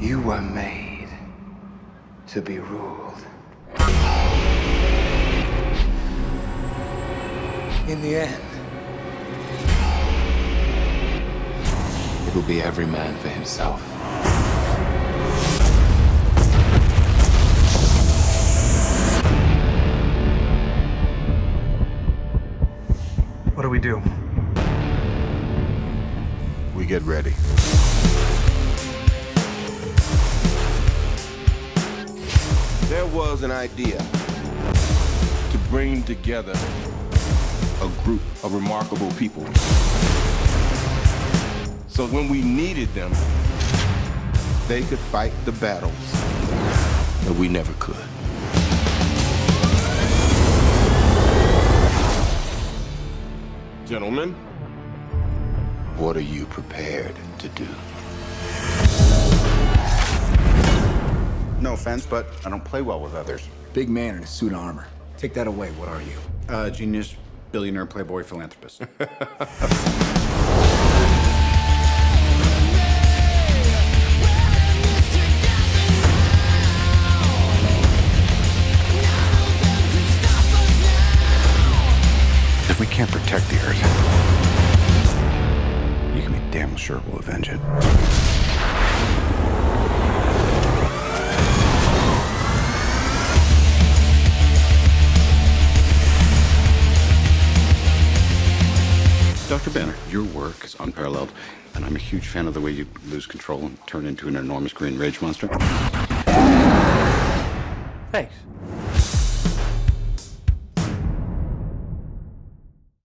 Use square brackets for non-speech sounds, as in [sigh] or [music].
You were made to be ruled. In the end, It'll be every man for himself. What do we do? Get ready. There was an idea to bring together a group of remarkable people. So when we needed them, they could fight the battles that we never could. Gentlemen, what are you prepared to do? No offense, but I don't play well with others. Big man in a suit of armor. Take that away. What are you? Uh, genius, billionaire, playboy, philanthropist. [laughs] if we can't protect the Earth, sure we'll avenge it. Dr. Banner, your work is unparalleled, and I'm a huge fan of the way you lose control and turn into an enormous green rage monster. Thanks.